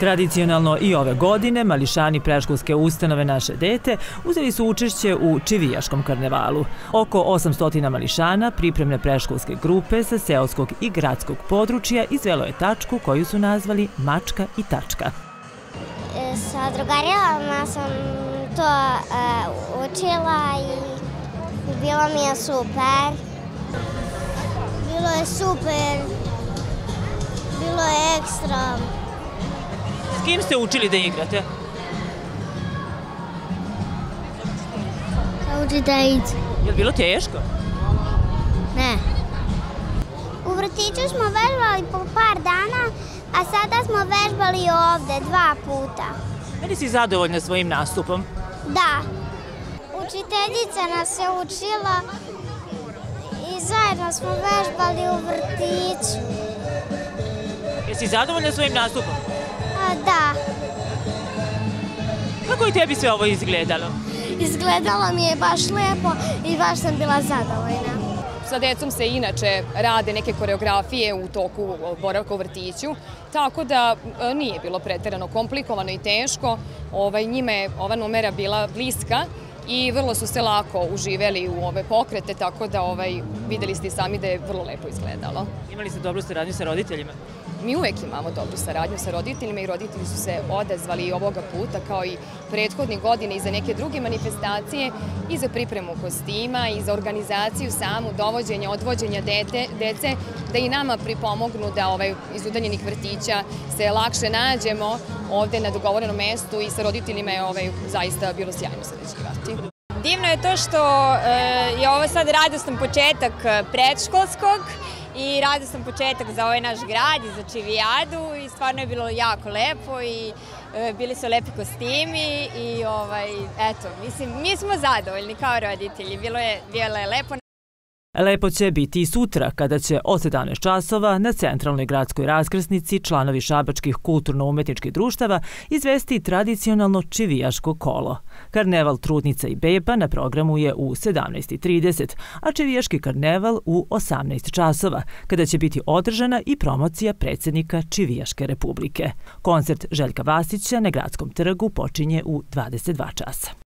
Tradicionalno i ove godine mališani preškolske ustanove Naše dete uzeli su učešće u Čivijaškom karnevalu. Oko 800 mališana pripremne preškolske grupe sa seoskog i gradskog područja izvelo je tačku koju su nazvali Mačka i tačka. E, sa drugarijama sam to uh, učila i bilo mi je super. Bilo je super. Bilo je ekstra kim ste učili da igrate? Sa učiteljicu. Je li bilo teško? Ne. U vrtiću smo vežbali po par dana, a sada smo vežbali ovde dva puta. Meni si zadovoljna svojim nastupom? Da. Učiteljica nas je učila i zajedno smo vežbali u vrtiću. Jesi zadovoljna svojim nastupom? Da. Kako je tebi sve ovo izgledalo? Izgledalo mi je baš lepo i baš sam bila zadovoljna. Sa decom se inače rade neke koreografije u toku boravka u vrtiću, tako da e, nije bilo preterano komplikovano i teško. Ovaj, njime je ova numera bila bliska i vrlo su se lako uživeli u ove pokrete, tako da ovaj, videli ste sami da je vrlo lepo izgledalo. Imali ste dobru saradnju sa roditeljima? Mi uvek imamo dobru saradnju sa roditeljima i roditelji su se odazvali i ovoga puta kao i prethodnih godina i za neke druge manifestacije i za pripremu kostima i za organizaciju samu dovođenja, odvođenja dete, dece, da i nama pripomognu da ovaj, iz udaljenih vrtića se lakše nađemo ovde na dogovorenom mestu i sa roditeljima je ovaj, zaista bilo sjajno sređivati. Divno je to što e, je ovo sad radostan početak predškolskog i radostan početak za ovaj naš grad i za Čivijadu i stvarno je bilo jako lepo i e, bili su lepi kostimi i ovaj, eto, mislim, mi smo zadovoljni kao roditelji, bilo je, bilo je lepo. Lepo će biti i sutra, kada će od 17 časova na centralnoj gradskoj raskrsnici članovi šabačkih kulturno-umetničkih društava izvesti tradicionalno čivijaško kolo. Karneval Trudnica i Beba na programu je u 17.30, a čivijaški karneval u 18 časova, kada će biti održana i promocija predsednika Čivijaške republike. Koncert Željka Vasića na gradskom trgu počinje u 22 časa.